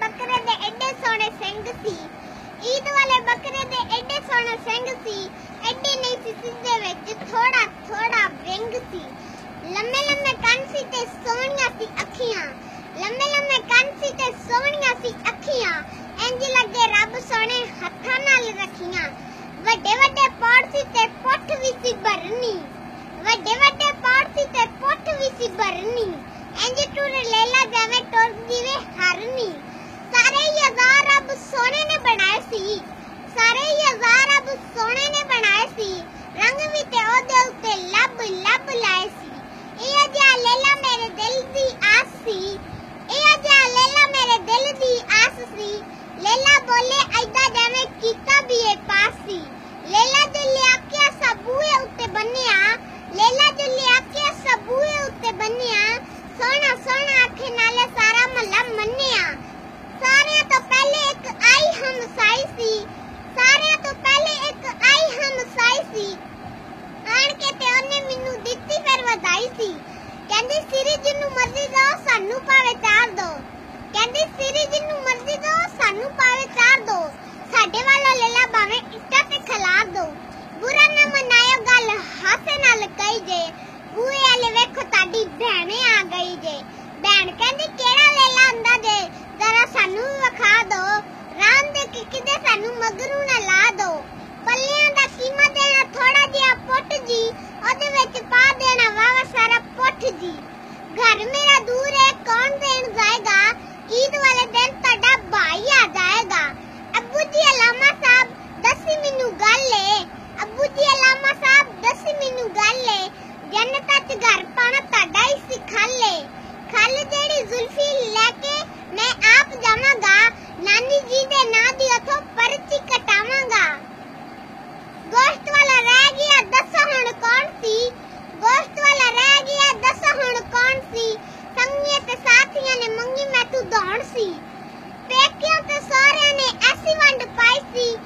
ਬੱਕਰੇ ਦੇ ਐਡੇ ਸੋਹਣੇ ਸਿੰਘ ਸੀ ਈਦ ਵਾਲੇ ਬੱਕਰੇ ਦੇ ਐਡੇ ਸੋਹਣੇ ਸਿੰਘ ਸੀ ਐਡੇ ਨਹੀਂ ਸੀ ਸਿੱਧੇ ਵਿੱਚ ਥੋੜਾ ਥੋੜਾ ਵਿੰਗ ਸੀ ਲੰਮੇ ਲੰਮੇ ਕੰਨ ਸੀ ਤੇ ਸੋਹਣੀਆਂ ਸੀ ਅੱਖੀਆਂ ਲੰਮੇ ਲੰਮੇ ਕੰਨ ਸੀ ਤੇ ਸੋਹਣੀਆਂ ਸੀ ਅੱਖੀਆਂ ਇੰਜ ਲੱਗੇ ਰੱਬ ਸੋਹਣੇ ਹੱਥਾਂ ਨਾਲ ਰੱਖੀਆਂ ਵੱਡੇ ਵੱਡੇ ਪੌੜ ਸੀ ਤੇ ਪੁੱਠ ਵੀ ਸੀ ਭਰਨੀ ਵੱਡੇ ਵੱਡੇ ਪੌੜ ਸੀ ਤੇ ਪੁੱਠ ਵੀ ਸੀ ਭਰਨੀ ਇੰਜ ਟੁਰ ਲੈਲਾ ਜਾਵੇਂ ਟੁਰਦੀ ਵੇ ਹਰਨੀ ਸਾਰੇ ਯਜ਼ਾਰ ਰੱਬ ਸੋਹਣੇ ਨੇ ਬਣਾਏ ਸੀ ਸਾਰੇ ਯਜ਼ਾਰ ਰੱਬ ਸੋਹਣੇ ਨੇ ਬਣਾਏ ਸੀ ਰੰਗ ਵੀ ਤੇ ਉਹਦੇ ਉੱਤੇ ਲੱਭ ਲੱਭ ਲਾਏ ਸੀ ਇਹ ਜਿਹਾ ਲੈਲਾ ਮੇਰੇ ਦਿਲ ਦੀ ਆਸ ਸੀ ਇਹ ਜਿਹਾ ਲੈਲਾ ਮੇਰੇ ਦਿਲ ਦੀ ਆਸ ਸੀ ਲੈਲਾ ਬੋਲੇ ਐਦਾਂ ਜਿਵੇਂ ਕੀਤਾ ਵੀ ਇਹ ਪਾਸ ਸੀ ਲੈਲਾ ਦੇ ਲਿਆਕਿਆ ਸਬੂਏ ਉੱਤੇ ਬੰਨਿਆ ਲੈਲਾ ਦੇ ਲਿਆਕਿਆ ਸਬੂਏ ਉੱਤੇ ਬੰਨਿਆ ਸੋਹਣਾ ਸੋਹਣਾ ਆਖੇ ਨਾਲੇ ਸਾਰਾ ਮਹੱਲਾ ਮੰਨਿਆ ਸਾਰਿਆਂ ਤੋਂ ਪਹਿਲੇ ਇੱਕ ਆਈ ਹਮਸਾਈ ਸੀ ਸਾਰਿਆਂ ਤੋਂ ਪਹਿਲੇ ਇੱਕ ਆਈ ਹਮਸਾਈ ਸੀ ਆਣ ਕੇ ਤੇ ਉਹਨੇ ਮੈਨੂੰ ਦਿੱਤੀ ਫਿਰ ਵਧਾਈ ਸੀ ਕਹਿੰਦੀ ਸਿਰੀ ਜਿੰਨੂੰ ਮਰਜ਼ੀ ਦੋ ਸਾਨੂੰ ਭਾਵੇਂ ਚਾਰ ਦੋ ਕਹਿੰਦੀ ਸਿਰੀ ਜਿੰਨੂੰ ਮਰਜ਼ੀ ਦੋ ਸਾਨੂੰ ਭਾਵੇਂ ਚਾਰ ਦੋ ਸਾਡੇ ਵਾਲਾ ਲੈਲਾ ਭਾਵੇਂ ਇੱਟਾਂ ਤੇ ਖਿਲਾਰ ਦੋ ਬੁਰਾ ਨਾ ਮਨਾਇਓ ਗੱਲ ਹਾਸੇ ਕਹੀ ਜੇ ਬੂਏ ਵਾਲੇ ਵੇਖੋ ਤੁਹਾਡੀ ਭੈਣੇ ਆ ਗਈ ਜੇ। ਭੈਣ ਕਹਿੰਦੀ, ਕਿਹੜਾ ਲੈਲਾ ਆਂਦਾ ਜੇ? ਜ਼ਰਾ ਸਾਨੂੰ ਵਿਖਾ ਦੋ। ਰਾਮ ਦੇ ਕਿ ਕਿਤੇ ਸਾਨੂੰ ਮਗਰੂ ਨਾ ਲਾ ਦੋ। ਪੱਲਿਆਂ ਦਾ ਕੀਮਾ ਦੇਣਾ ਥੋੜਾ ਜਿਹਾ ਪੁੱਟ ਜੀ, ਉਹਦੇ ਵਿੱਚ ਪਾ ਦੇਣਾ ਵਾਵਾ ਸਾਰਾ ਪੁੱਟ ਜੀ। ਘਰ ਮੇਰਾ ਖਲ ਜਿਹੜੀ ਜ਼ੁਲਫੀ ਲੈ ਕੇ ਮੈਂ ਆਪ ਜਾਵਾਂਗਾ। ਨਾਨੀ ਜੀ ਦੇ ਨਾਂ ਦੀ ਉਥੋਂ ਪਰਚੀ ਕਟਾਵਾਂਗਾ। ਗੋਸ਼ਟ ਵਾਲਾ ਰਹਿ ਗਿਆ, ਦੱਸ ਹੁਣ ਕੌਣ ਸੀ? ਗੋਸ਼ਟ ਵਾਲਾ ਰਹਿ ਗਿਆ, ਦੱਸ ਹੁਣ ਕੌਣ ਸੀ? ਸੰਗੀਆਂ ਤੇ ਸਾਥੀਆਂ ਨੇ ਮੰਗੀ ਮੈਂ ਤੂੰ ਦੌਣ ਸੀ। ਪੇਕਿਆਂ ਤੇ ਸਹੁਰਿਆਂ ਨੇ ਐਸੀ ਵੰਡ ਪਾਈ ਸੀ।